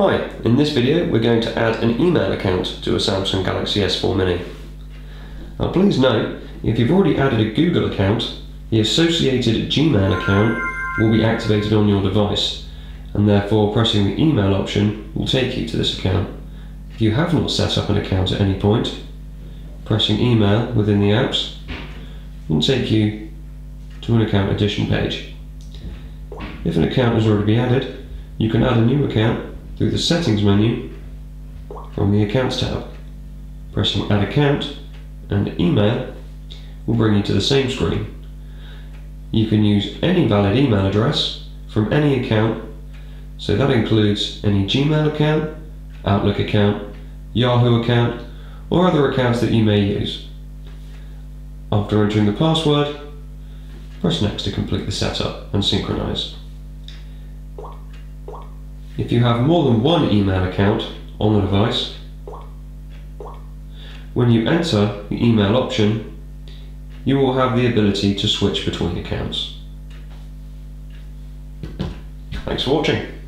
Hi, in this video we're going to add an email account to a Samsung Galaxy S4 Mini. Now please note, if you've already added a Google account, the associated Gmail account will be activated on your device, and therefore pressing the email option will take you to this account. If you have not set up an account at any point, pressing email within the apps will take you to an account addition page. If an account has already been added, you can add a new account through the settings menu from the accounts tab. Pressing add account and email will bring you to the same screen. You can use any valid email address from any account, so that includes any Gmail account, Outlook account, Yahoo account, or other accounts that you may use. After entering the password, press next to complete the setup and synchronize. If you have more than one email account on the device, when you enter the email option, you will have the ability to switch between accounts. Thanks for watching.